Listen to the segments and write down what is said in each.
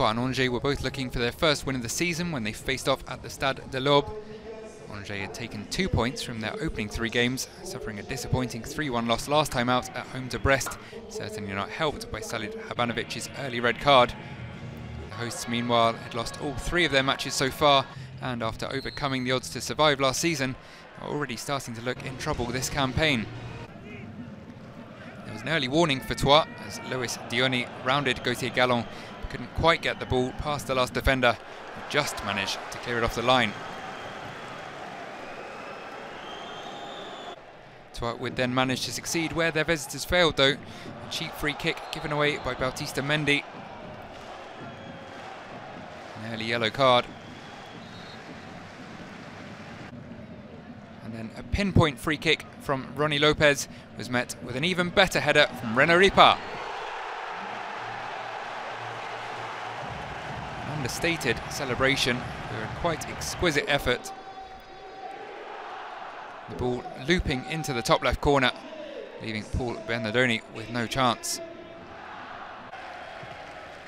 Artois and Angers were both looking for their first win of the season when they faced off at the Stade de l'Aube. Angers had taken two points from their opening three games, suffering a disappointing 3-1 loss last time out at home to Brest, certainly not helped by Halid Sabanovic's early red card. The hosts, meanwhile, had lost all three of their matches so far, and after overcoming the odds to survive last season, are already starting to look in trouble this campaign. There was an early warning for Troyes as Loïs Diony rounded Gauthier Gallon, couldn't quite get the ball past the last defender, just managed to clear it off the line. Troyes would then manage to succeed where their visitors failed though. A cheap free kick given away by Batista Mendy. An early yellow card. And then a pinpoint free kick from Rony Lopes was met with an even better header from Renaud Ripart. Understated celebration with a quite exquisite effort the ball looping into the top left corner, leaving Paul Bernardoni with no chance.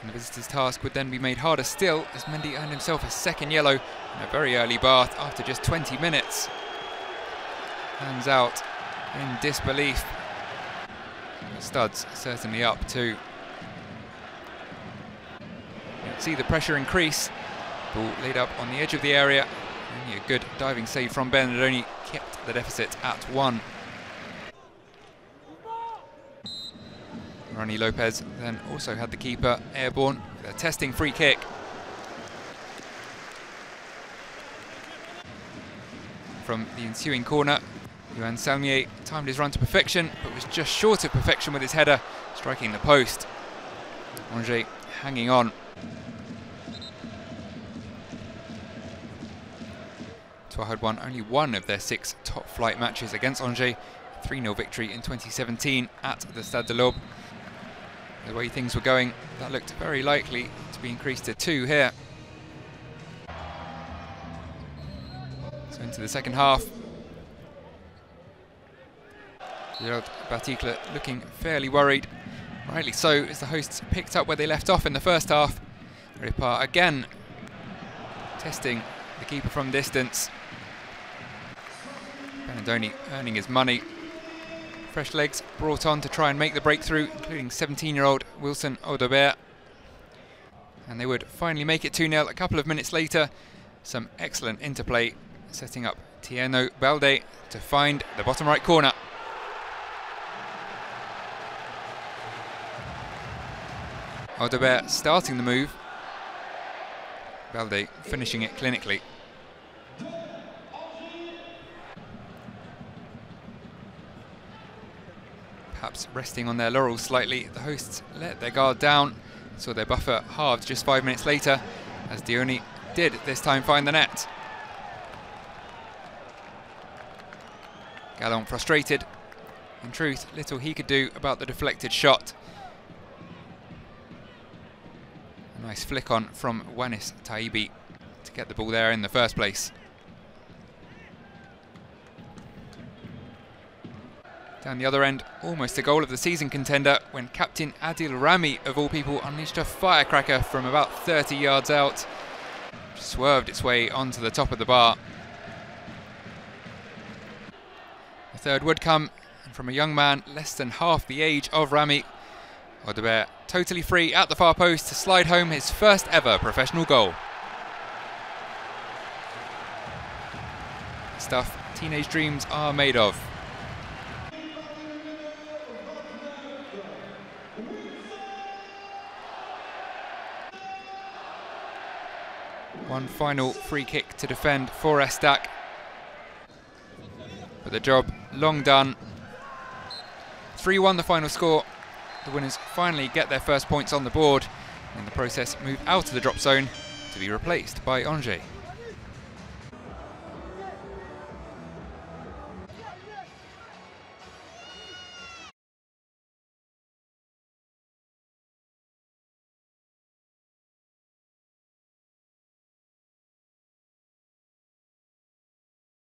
And the visitors' task would then be made harder still as Mendy earned himself a second yellow in a very early bath after just 20 minutes. Hands out in disbelief. The studs certainly up too. See the pressure increase. Ball laid up on the edge of the area. Only a good diving save from Bernardoni kept the deficit at one. Rony Lopes then also had the keeper airborne with a testing free kick. From the ensuing corner, Yoann Salmier timed his run to perfection, but was just short of perfection with his header, striking the post. Angers hanging on. Troyes had won only one of their six top flight matches against Angers, 3-0 victory in 2017 at the Stade de l'Aube. The way things were going, that looked very likely to be increased to two here. So into the second half. Baticle looking fairly worried. Rightly so, as the hosts picked up where they left off in the first half. Ripart again testing the keeper from distance. Bernardoni earning his money. Fresh legs brought on to try and make the breakthrough, including 17-year-old Wilson Odobert. And they would finally make it 2-0 a couple of minutes later. Some excellent interplay, setting up Thierno Balde to find the bottom right corner. Odobert starting the move. Balde finishing it clinically. Perhaps resting on their laurels slightly, the hosts let their guard down, saw their buffer halved just five minutes later, as Diony did this time find the net. Gallon frustrated. In truth, little he could do about the deflected shot. A nice flick on from Wanis Taibi to get the ball there in the first place. Down the other end, almost a goal of the season contender when captain Adil Rami, of all people, unleashed a firecracker from about 30 yards out. Swerved its way onto the top of the bar. The third would come from a young man less than half the age of Rami. Odobert totally free at the far post to slide home his first ever professional goal. Stuff teenage dreams are made of. One final free kick to defend for Estac. But the job long done. 3-1 the final score. The winners finally get their first points on the board and in the process move out of the drop zone to be replaced by Angers.